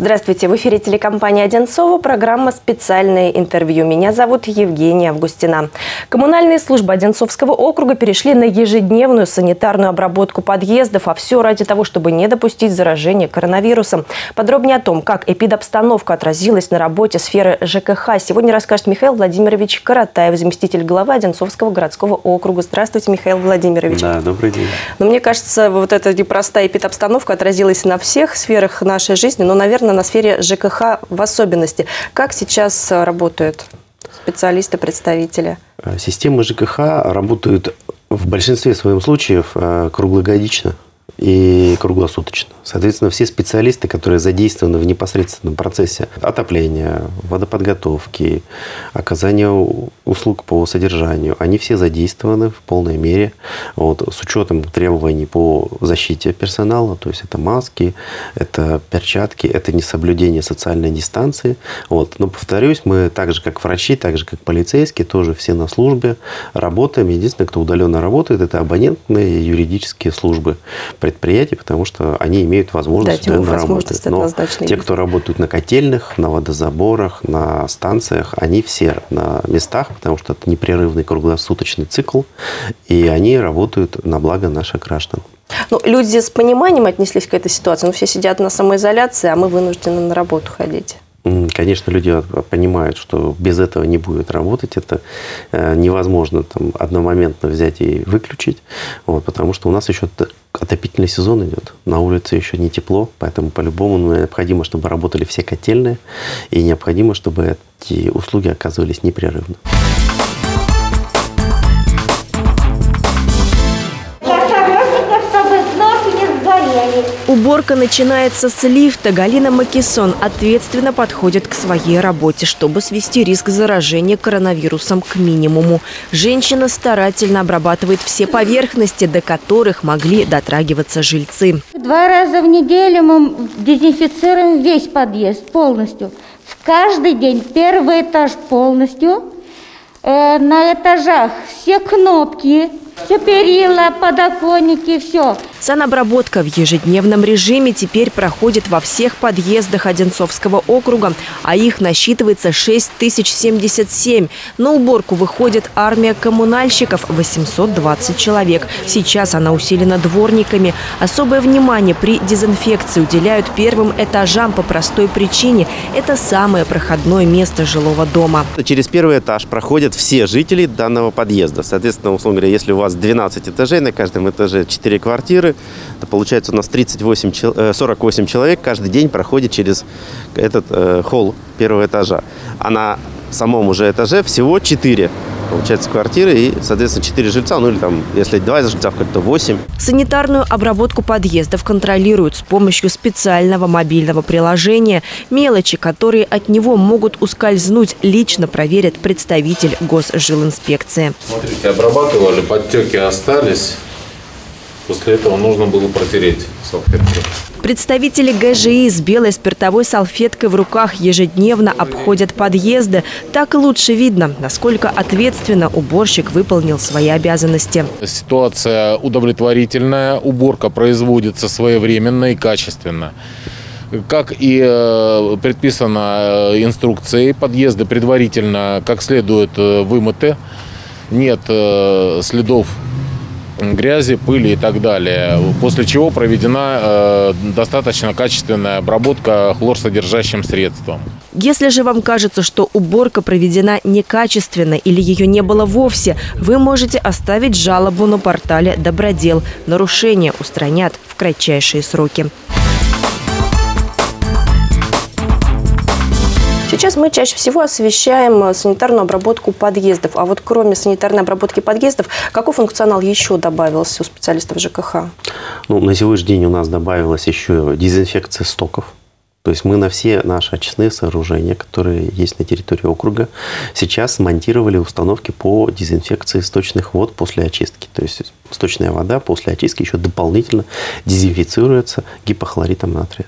Здравствуйте, в эфире телекомпания «Одинцова», программа «Специальное интервью». Меня зовут Евгения Августина. Коммунальные службы Одинцовского округа перешли на ежедневную санитарную обработку подъездов, а все ради того, чтобы не допустить заражения коронавирусом. Подробнее о том, как эпидобстановка отразилась на работе сферы ЖКХ, сегодня расскажет Михаил Владимирович Каратаев, заместитель главы Одинцовского городского округа. Здравствуйте, Михаил Владимирович. Да, добрый день. Но мне кажется, вот эта непростая эпидобстановка отразилась на всех сферах нашей жизни, но, наверное, на сфере ЖКХ в особенности. Как сейчас работают специалисты, представители? Системы ЖКХ работают в большинстве своем случаев э, круглогодично и круглосуточно. Соответственно, все специалисты, которые задействованы в непосредственном процессе отопления, водоподготовки, оказания услуг по содержанию, они все задействованы в полной мере вот, с учетом требований по защите персонала, то есть это маски, это перчатки, это несоблюдение социальной дистанции. Вот. Но, повторюсь, мы так же, как врачи, так же, как полицейские, тоже все на службе работаем. Единственное, кто удаленно работает, это абонентные юридические службы предприятий, потому что они имеют возможность да, работать. Но те, кто работают на котельных, на водозаборах, на станциях, они все на местах, потому что это непрерывный круглосуточный цикл, и они работают на благо наших граждан. Ну, люди с пониманием отнеслись к этой ситуации. Ну, все сидят на самоизоляции, а мы вынуждены на работу ходить. Конечно, люди понимают, что без этого не будет работать. Это э, невозможно там, одномоментно взять и выключить, вот, потому что у нас еще отопительный сезон идет. На улице еще не тепло, поэтому по-любому необходимо, чтобы работали все котельные, и необходимо, чтобы эти услуги оказывались непрерывно. Уборка начинается с лифта. Галина Макисон ответственно подходит к своей работе, чтобы свести риск заражения коронавирусом к минимуму. Женщина старательно обрабатывает все поверхности, до которых могли дотрагиваться жильцы. Два раза в неделю мы дезинфицируем весь подъезд полностью. В каждый день первый этаж полностью. Э, на этажах все кнопки, все перила, подоконники, все. Санобработка в ежедневном режиме теперь проходит во всех подъездах Одинцовского округа, а их насчитывается 6077. На уборку выходит армия коммунальщиков – 820 человек. Сейчас она усилена дворниками. Особое внимание при дезинфекции уделяют первым этажам по простой причине – это самое проходное место жилого дома. Через первый этаж проходят все жители данного подъезда. Соответственно, условно говоря, если у вас 12 этажей, на каждом этаже 4 квартиры, квартиры. Это получается у нас 38, 48 э, человек каждый день проходит через этот э, холл первого этажа. А на самом уже этаже всего 4 получается, квартиры и, соответственно, 4 жильца, ну или там, если 2 жильца, то 8. Санитарную обработку подъездов контролируют с помощью специального мобильного приложения. Мелочи, которые от него могут ускользнуть, лично проверит представитель госжилинспекции. Смотрите, обрабатывали, подтеки остались, После этого нужно было протереть салфеткой. Представители ГЖИ с белой спиртовой салфеткой в руках ежедневно обходят подъезды. Так лучше видно, насколько ответственно уборщик выполнил свои обязанности. Ситуация удовлетворительная. Уборка производится своевременно и качественно. Как и э, предписано э, инструкцией, подъезды предварительно как следует э, вымыты. Нет следов грязи, пыли и так далее. После чего проведена э, достаточно качественная обработка хлорсодержащим средством. Если же вам кажется, что уборка проведена некачественно или ее не было вовсе, вы можете оставить жалобу на портале «Добродел». Нарушения устранят в кратчайшие сроки. Сейчас мы чаще всего освещаем э, санитарную обработку подъездов. А вот кроме санитарной обработки подъездов, какой функционал еще добавился у специалистов ЖКХ? Ну, на сегодняшний день у нас добавилась еще дезинфекция стоков. То есть мы на все наши очистные сооружения, которые есть на территории округа, сейчас монтировали установки по дезинфекции сточных вод после очистки. То есть сточная вода после очистки еще дополнительно дезинфицируется гипохлоритом натрия.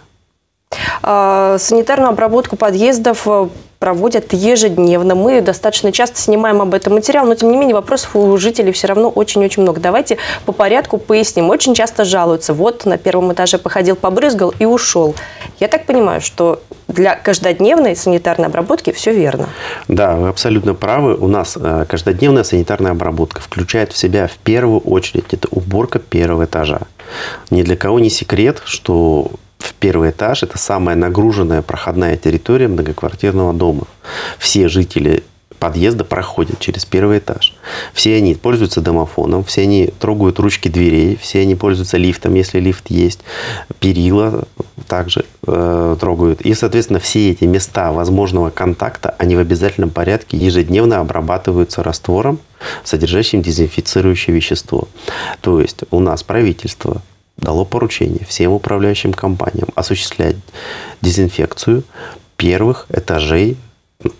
А, санитарную обработку подъездов э, проводят ежедневно. Мы достаточно часто снимаем об этом материал, но тем не менее вопросов у жителей все равно очень-очень много. Давайте по порядку поясним. Очень часто жалуются. Вот на первом этаже походил, побрызгал и ушел. Я так понимаю, что для каждодневной санитарной обработки все верно. Да, вы абсолютно правы. У нас э, каждодневная санитарная обработка включает в себя в первую очередь это уборка первого этажа. Ни для кого не секрет, что в первый этаж это самая нагруженная проходная территория многоквартирного дома. Все жители подъезда проходят через первый этаж. Все они пользуются домофоном, все они трогают ручки дверей, все они пользуются лифтом, если лифт есть, перила также э, трогают. И, соответственно, все эти места возможного контакта, они в обязательном порядке ежедневно обрабатываются раствором, содержащим дезинфицирующее вещество. То есть у нас правительство дало поручение всем управляющим компаниям осуществлять дезинфекцию первых этажей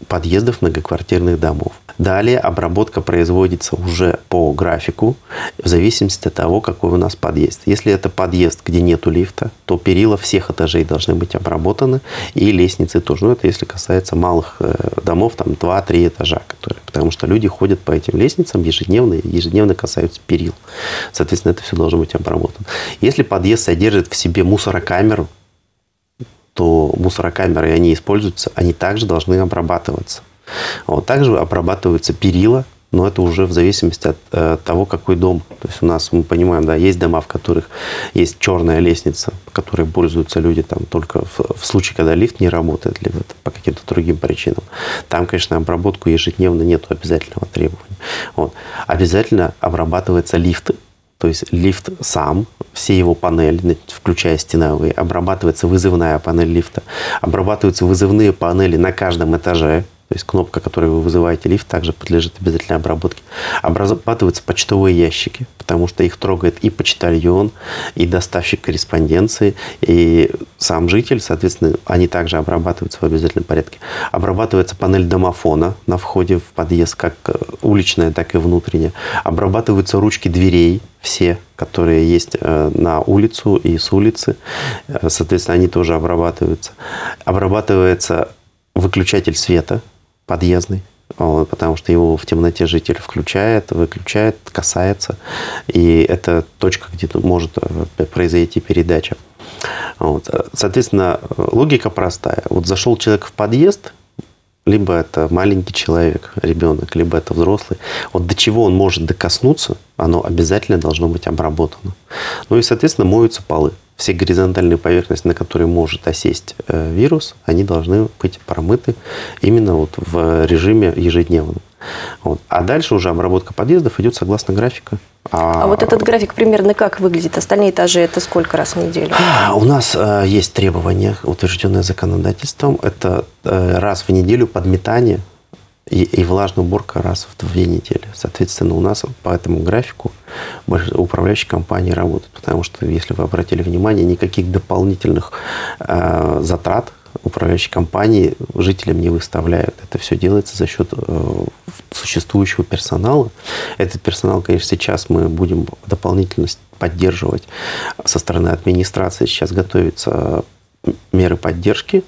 подъездов многоквартирных домов. Далее обработка производится уже по графику, в зависимости от того, какой у нас подъезд. Если это подъезд, где нету лифта, то перила всех этажей должны быть обработаны, и лестницы тоже. Ну, это если касается малых э, домов, там 2-3 этажа, которые, потому что люди ходят по этим лестницам ежедневно, и ежедневно касаются перил. Соответственно, это все должно быть обработано. Если подъезд содержит в себе мусорокамеру, то мусорокамеры, они используются, они также должны обрабатываться. Вот. Также обрабатываются перила, но это уже в зависимости от э, того, какой дом. То есть у нас, мы понимаем, да, есть дома, в которых есть черная лестница, которой пользуются люди там только в, в случае, когда лифт не работает, либо по каким-то другим причинам. Там, конечно, обработку ежедневно нет обязательного требования. Вот. Обязательно обрабатывается лифт то есть лифт сам, все его панели, включая стеновые, обрабатывается вызывная панель лифта, обрабатываются вызывные панели на каждом этаже, то есть кнопка, которой вы вызываете лифт, также подлежит обязательной обработке. Обрабатываются почтовые ящики, потому что их трогает и почтальон, и доставщик корреспонденции, и сам житель, соответственно, они также обрабатываются в обязательном порядке. Обрабатывается панель домофона на входе в подъезд, как уличная, так и внутренняя. Обрабатываются ручки дверей, все, которые есть э, на улицу и с улицы. Э, соответственно, они тоже обрабатываются. Обрабатывается выключатель света, подъездный, потому что его в темноте житель включает, выключает, касается, и это точка, где может э, произойти передача. Вот. Соответственно, логика простая. Вот зашел человек в подъезд, либо это маленький человек, ребенок, либо это взрослый. Вот до чего он может докоснуться, оно обязательно должно быть обработано. Ну и, соответственно, моются полы все горизонтальные поверхности, на которые может осесть э, вирус, они должны быть промыты именно вот в режиме ежедневном. Вот. А дальше уже обработка подъездов идет согласно графика. А, а вот этот график примерно как выглядит? Остальные этажи это сколько раз в неделю? А, у нас э, есть требования, утвержденные законодательством. Это э, раз в неделю подметание и, и влажная уборка раз в две недели. Соответственно, у нас по этому графику управляющие компании работают. Потому что, если вы обратили внимание, никаких дополнительных э, затрат управляющие компании жителям не выставляют. Это все делается за счет э, существующего персонала. Этот персонал, конечно, сейчас мы будем дополнительно поддерживать со стороны администрации. Сейчас готовятся меры поддержки.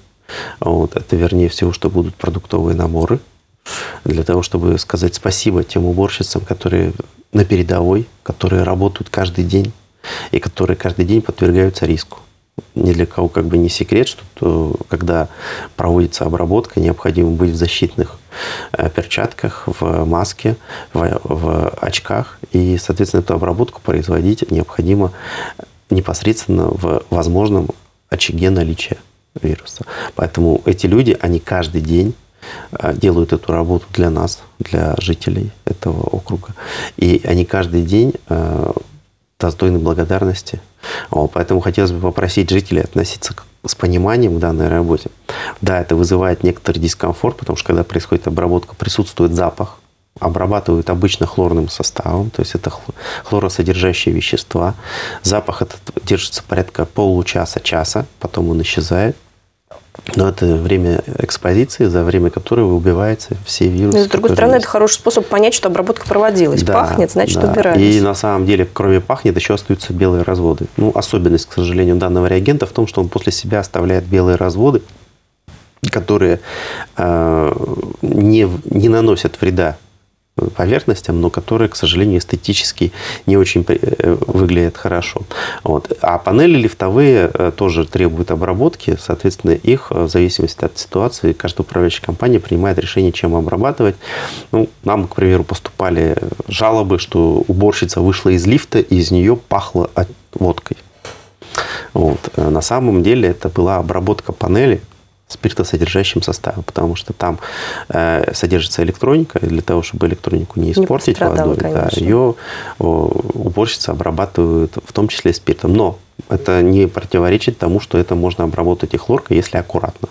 Вот. Это, вернее всего, что будут продуктовые наборы для того, чтобы сказать спасибо тем уборщицам, которые на передовой, которые работают каждый день и которые каждый день подвергаются риску. Ни для кого как бы не секрет, что то, когда проводится обработка, необходимо быть в защитных э, перчатках, в маске, в, в очках. И, соответственно, эту обработку производить необходимо непосредственно в возможном очаге наличия вируса. Поэтому эти люди, они каждый день Э, делают эту работу для нас, для жителей этого округа. И они каждый день э, достойны благодарности. Поэтому хотелось бы попросить жителей относиться с пониманием к данной работе. Да, это вызывает некоторый дискомфорт, потому что когда происходит обработка, присутствует запах, обрабатывают обычно хлорным составом, то есть это хлоросодержащие вещества. Запах этот держится порядка получаса-часа, потом он исчезает. Но это время экспозиции, за время которой убиваются все вирусы. Но, с другой стороны, есть. это хороший способ понять, что обработка проводилась. Да, пахнет, значит, да. убирались. И на самом деле, кроме пахнет, еще остаются белые разводы. Ну, особенность, к сожалению, данного реагента в том, что он после себя оставляет белые разводы, которые э, не, не наносят вреда поверхностям, но которые, к сожалению, эстетически не очень э, выглядят хорошо. Вот. А панели лифтовые э, тоже требуют обработки, соответственно, их э, в зависимости от ситуации каждая управляющая компания принимает решение, чем обрабатывать. Ну, нам, к примеру, поступали жалобы, что уборщица вышла из лифта, и из нее пахло водкой. Вот. На самом деле это была обработка панели, спиртосодержащим составом, потому что там э, содержится электроника, и для того, чтобы электронику не испортить не водой, да, ее уборщицы обрабатывают в том числе спиртом. Но это не противоречит тому, что это можно обработать и хлоркой, если аккуратно.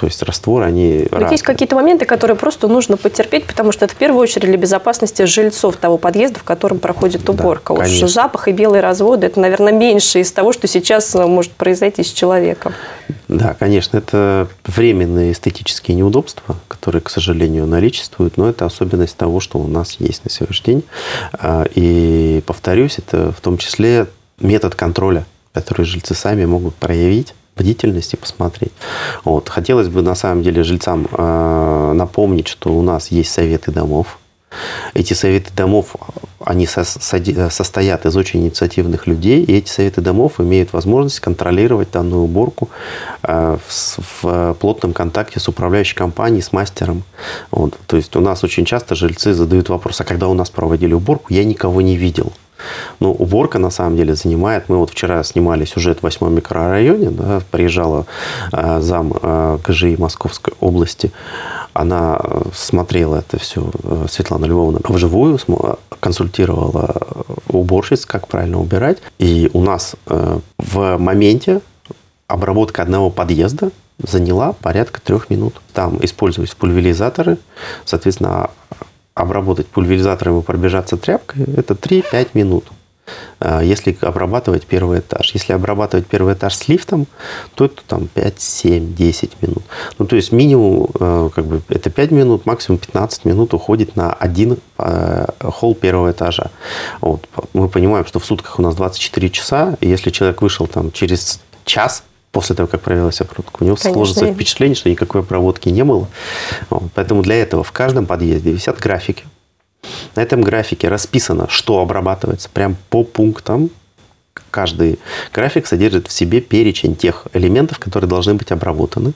То есть раствор, они Но Есть какие-то моменты, которые просто нужно потерпеть, потому что это в первую очередь для безопасности жильцов того подъезда, в котором проходит уборка. Да, Уж запах и белые разводы – это, наверное, меньше из того, что сейчас э, может произойти с человеком. Да, конечно, это временные эстетические неудобства, которые, к сожалению, наличествуют, но это особенность того, что у нас есть на сегодняшний день. А, и, повторюсь, это в том числе метод контроля, который жильцы сами могут проявить бдительность и посмотреть. Вот. Хотелось бы на самом деле жильцам э, напомнить, что у нас есть советы домов. Эти советы домов, они со, со, состоят из очень инициативных людей, и эти советы домов имеют возможность контролировать данную уборку э, в, в плотном контакте с управляющей компанией, с мастером. Вот. То есть у нас очень часто жильцы задают вопрос, а когда у нас проводили уборку, я никого не видел. Ну, уборка на самом деле занимает. Мы вот вчера снимали сюжет в восьмом микрорайоне, да, приезжала э, зам э, КЖИ Московской области. Она э, смотрела это все, э, Светлана Львовна, вживую, консультировала уборщиц, как правильно убирать. И у нас э, в моменте обработка одного подъезда заняла порядка трех минут. Там использовались пульверизаторы, соответственно, обработать пульверизатором и пробежаться тряпкой, это 3-5 минут. А, если обрабатывать первый этаж. Если обрабатывать первый этаж с лифтом, то это там 5, 7, 10 минут. Ну, то есть минимум э, как бы, это 5 минут, максимум 15 минут уходит на один э, холл первого этажа. Вот. Мы понимаем, что в сутках у нас 24 часа, если человек вышел там через час, после того, как провелась обработка. У него Конечно. сложится впечатление, что никакой обработки не было. Поэтому для этого в каждом подъезде висят графики. На этом графике расписано, что обрабатывается, прям по пунктам, каждый график содержит в себе перечень тех элементов, которые должны быть обработаны.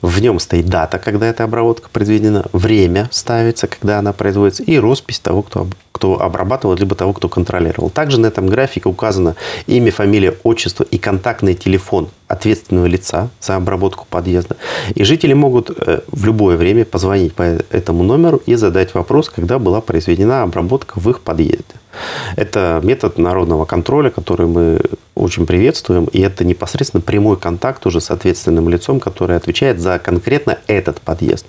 В нем стоит дата, когда эта обработка произведена, время ставится, когда она производится, и роспись того, кто, кто обрабатывал, либо того, кто контролировал. Также на этом графике указано имя, фамилия, отчество и контактный телефон ответственного лица за обработку подъезда. И жители могут э, в любое время позвонить по этому номеру и задать вопрос, когда была произведена обработка в их подъезде. Это метод народного контроля, который мы очень приветствуем, и это непосредственно прямой контакт уже с ответственным лицом, который отвечает за конкретно этот подъезд.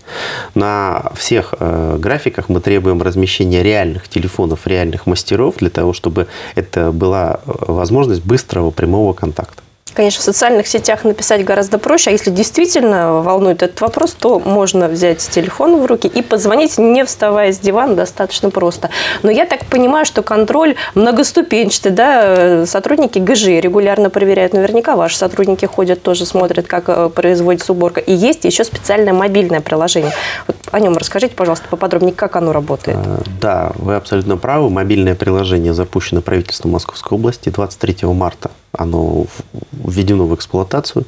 На всех э, графиках мы требуем размещения реальных телефонов, реальных мастеров для того, чтобы это была э, возможность быстрого прямого контакта. Конечно, в социальных сетях написать гораздо проще, а если действительно волнует этот вопрос, то можно взять телефон в руки и позвонить, не вставая с дивана, достаточно просто. Но я так понимаю, что контроль многоступенчатый, да, сотрудники ГЖ регулярно проверяют, наверняка ваши сотрудники ходят, тоже смотрят, как э, производится уборка. И есть еще специальное мобильное приложение. Вот о нем расскажите, пожалуйста, поподробнее, как оно работает. Э, да, вы абсолютно правы. Мобильное приложение запущено правительством Московской области 23 марта оно введено в эксплуатацию,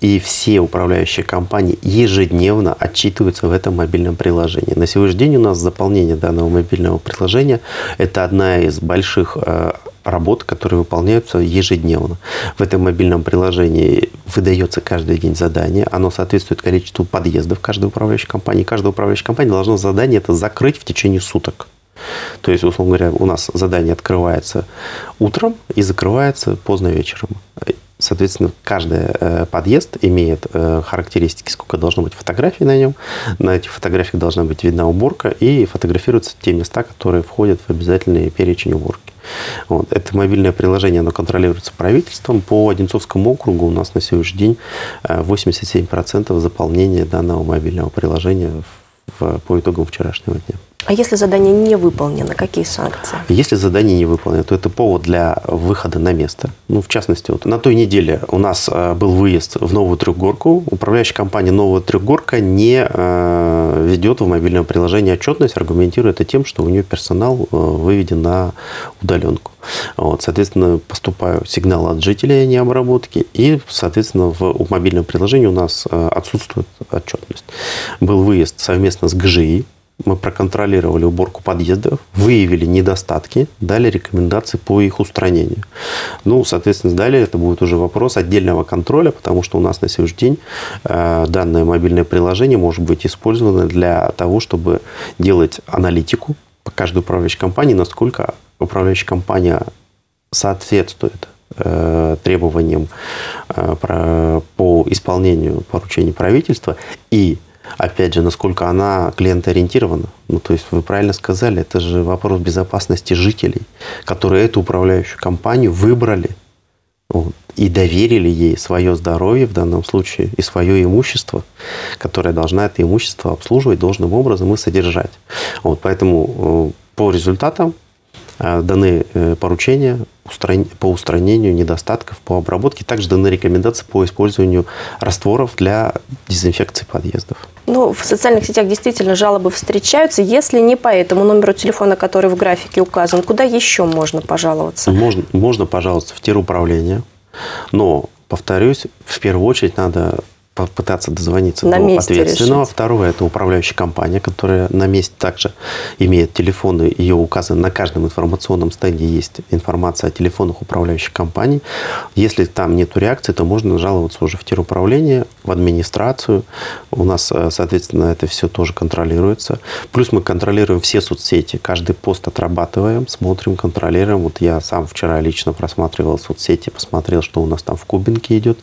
и все управляющие компании ежедневно отчитываются в этом мобильном приложении. На сегодняшний день у нас заполнение данного мобильного приложения – это одна из больших э, работ, которые выполняются ежедневно. В этом мобильном приложении выдается каждый день задание. Оно соответствует количеству подъездов каждой управляющей компании. Каждая управляющая компания должна задание это закрыть в течение суток. То есть, условно говоря, у нас задание открывается утром и закрывается поздно вечером. Соответственно, каждый э, подъезд имеет э, характеристики, сколько должно быть фотографий на нем. На этих фотографиях должна быть видна уборка и фотографируются те места, которые входят в обязательный перечень уборки. Вот. Это мобильное приложение, оно контролируется правительством. По Одинцовскому округу у нас на сегодняшний день 87% заполнения данного мобильного приложения в, по итогам вчерашнего дня. А если задание не выполнено, какие санкции? Если задание не выполнено, то это повод для выхода на место. Ну, в частности, вот на той неделе у нас э, был выезд в Новую Трехгорку. Управляющая компания Новая Трехгорка не э, ведет в мобильном приложении отчетность, аргументируя это тем, что у нее персонал э, выведен на удаленку. Вот, соответственно, поступают сигналы от жителей о необработке, и, соответственно, в, в мобильном приложении у нас отсутствует отчетность. Был выезд совместно с ГЖИ, мы проконтролировали уборку подъездов, выявили недостатки, дали рекомендации по их устранению. Ну, соответственно, далее это будет уже вопрос отдельного контроля, потому что у нас на сегодняшний день э, данное мобильное приложение может быть использовано для того, чтобы делать аналитику по каждой управляющей компании, насколько управляющая компания соответствует э, требованиям э, по исполнению поручений правительства и опять же, насколько она клиентоориентирована. Ну, то есть вы правильно сказали, это же вопрос безопасности жителей, которые эту управляющую компанию выбрали вот, и доверили ей свое здоровье в данном случае и свое имущество, которое должна это имущество обслуживать должным образом и содержать. Вот, поэтому э, по результатам даны э, поручения по устранению недостатков по обработке. Также даны рекомендации по использованию растворов для дезинфекции подъездов. Ну, в социальных сетях действительно жалобы встречаются. Если не по этому номеру телефона, который в графике указан, куда еще можно пожаловаться? Можно, можно пожаловаться в теруправление. Но, повторюсь, в первую очередь надо попытаться дозвониться на до ответственного. Решить. Второе – это управляющая компания, которая на месте также имеет телефоны. Ее указано на каждом информационном стенде есть информация о телефонах управляющих компаний. Если там нет реакции, то можно жаловаться уже в теруправление, в администрацию. У нас, э, соответственно, это все тоже контролируется. Плюс мы контролируем все соцсети. Каждый пост отрабатываем, смотрим, контролируем. Вот я сам вчера лично просматривал соцсети, посмотрел, что у нас там в Кубинке идет.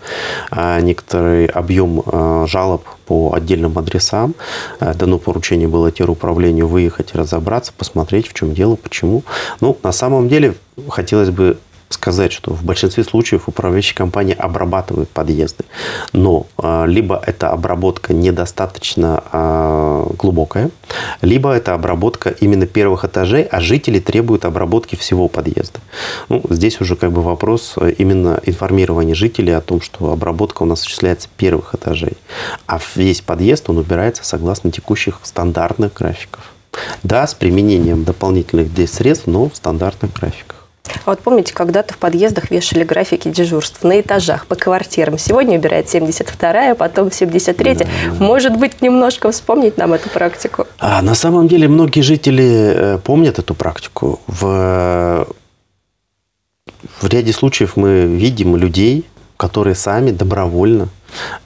А некоторый объем объем э, жалоб по отдельным адресам. Э, дано поручение было теруправлению выехать разобраться, посмотреть, в чем дело, почему. Ну, на самом деле, хотелось бы сказать, что в большинстве случаев управляющие компании обрабатывают подъезды. Но а, либо эта обработка недостаточно а, глубокая, либо это обработка именно первых этажей, а жители требуют обработки всего подъезда. Ну, здесь уже как бы вопрос именно информирования жителей о том, что обработка у нас осуществляется первых этажей, а весь подъезд он убирается согласно текущих стандартных графиков. Да, с применением дополнительных средств, но в стандартных графиках. А вот помните, когда-то в подъездах вешали графики дежурств на этажах по квартирам. Сегодня убирает 72-я, потом 73-я. Да. Может быть, немножко вспомнить нам эту практику? А, на самом деле, многие жители э, помнят эту практику. В, в ряде случаев мы видим людей, которые сами добровольно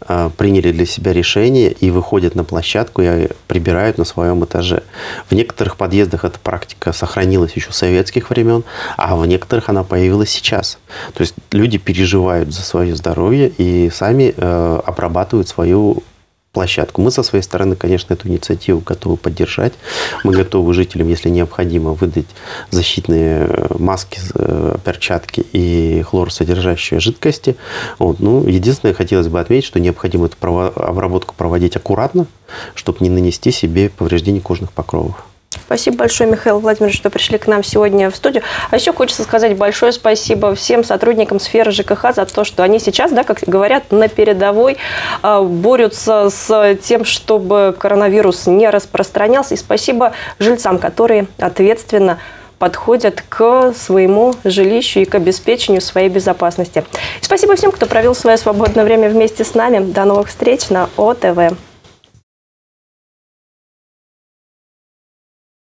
а, приняли для себя решение и выходят на площадку и прибирают на своем этаже. В некоторых подъездах эта практика сохранилась еще с советских времен, а в некоторых она появилась сейчас. То есть люди переживают за свое здоровье и сами э, обрабатывают свою площадку. Мы со своей стороны, конечно, эту инициативу готовы поддержать. Мы готовы жителям, если необходимо, выдать защитные э, маски, э, перчатки и хлорсодержащие жидкости. Вот. Ну, единственное, хотелось бы отметить, что необходимо эту обработку проводить аккуратно, чтобы не нанести себе повреждений кожных покровов. Спасибо большое, Михаил Владимирович, что пришли к нам сегодня в студию. А еще хочется сказать большое спасибо всем сотрудникам сферы ЖКХ за то, что они сейчас, да, как говорят, на передовой а, борются с тем, чтобы коронавирус не распространялся. И спасибо жильцам, которые ответственно подходят к своему жилищу и к обеспечению своей безопасности. спасибо всем, кто провел свое свободное время вместе с нами. До новых встреч на ОТВ.